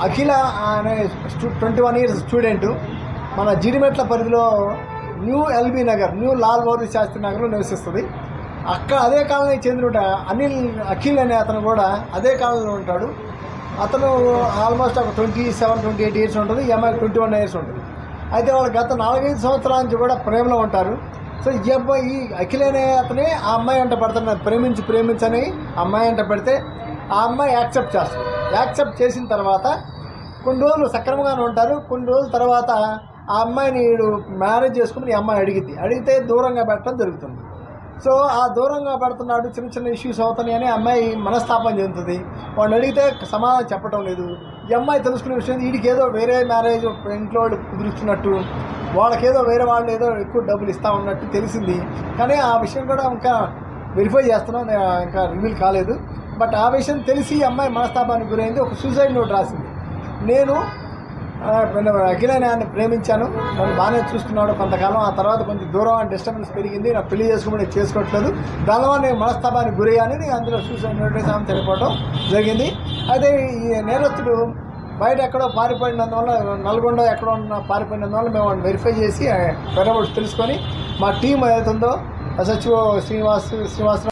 అఖిల అనే twenty one years student మన జిడిమెట్ల పరిధిలో new L B Nagar new Lal Bahadur Shastri నగర్లో నివసిస్తుంది. అక్కడ అదే కాలనీకి చెందిన అనిల్ అఖిల్ అనే అతను కూడా అదే కాలనీలో ఉంటాడు. అతను ఆల్మోస్ట్ ఒక twenty seven twenty eight years ఉంటుంది ఈ అమ్మాయికి ట్వంటీ వన్ ఇయర్స్ ఉంటుంది. అయితే వాళ్ళు గత నాలుగైదు సంవత్సరాల నుంచి కూడా ప్రేమలో ఉంటారు. సో ఈ అబ్బాయి ఈ అఖిల్ అనే అతనే ఆ అమ్మాయి అంట పడుతున్నారు ప్రేమించి ప్రేమించని ఆ అమ్మాయి అంట పెడితే ఆ అమ్మాయి యాక్సెప్ట్ చేస్తుంది. యాక్సెప్ట్ చేసిన తర్వాత కొన్ని రోజులు సక్రమంగానే ఉంటారు. కొన్ని రోజుల తర్వాత ఆ అమ్మాయిని వీడు మ్యారేజ్ చేసుకుని ఈ అమ్మాయి అడిగింది. అడిగితే దూరంగా పెట్టడం జరుగుతుంది. సో ఆ దూరంగా పెడుతున్నాడు చిన్న చిన్న ఇష్యూస్ అవుతున్నాయి అని అమ్మాయి మనస్తాపం చెందుతుంది. వాడిని అడిగితే సమాధానం చెప్పడం లేదు. ఈ అమ్మాయి తెలుసుకునే విషయం వీడికి ఏదో వేరే మ్యారేజ్ ఇంట్లో వాళ్ళు కుదురుస్తున్నట్టు వాళ్ళకేదో వేరే వాళ్ళు ఏదో ఎక్కువ డబ్బులు ఇస్తా ఉన్నట్టు తెలిసింది. కానీ ఆ విషయం కూడా ఇంకా వెరిఫై చేస్తున్నాం. ఇంకా రివీల్ కాలేదు. బట్ ఆ విషయం తెలిసి ఈ అమ్మాయి మనస్తాపానికి గురైంది. ఒక సూసైడ్ నోట్ రాసింది. నేను ఆ, అఖిలని ఆయన ప్రేమించాను. నన్ను బాగానే చూసుకున్నాడు కొంతకాలం. ఆ తర్వాత కొంచెం దూరం డిస్టర్బెన్స్ పెరిగింది. నా పెళ్ళి చేసుకోమని చేసుకోవట్లేదు. దానివల్ల నేను మనస్తాపానికి గురయ్యాను నేను అందులో సూసైడ్ నోటీస్ ఆమె చనిపోవడం జరిగింది. అయితే ఈ నేరస్తుడు బయట ఎక్కడో పారిపోయినందువల్ల నల్గొండ ఎక్కడో ఉన్న పారిపోయినందువల్ల మేము వాడిని వెరిఫై చేసి వెరబడి తెలుసుకొని మా టీం ఏదైతుందో ఎస్హెచ్ఓ శ్రీనివాస్ శ్రీనివాసరావు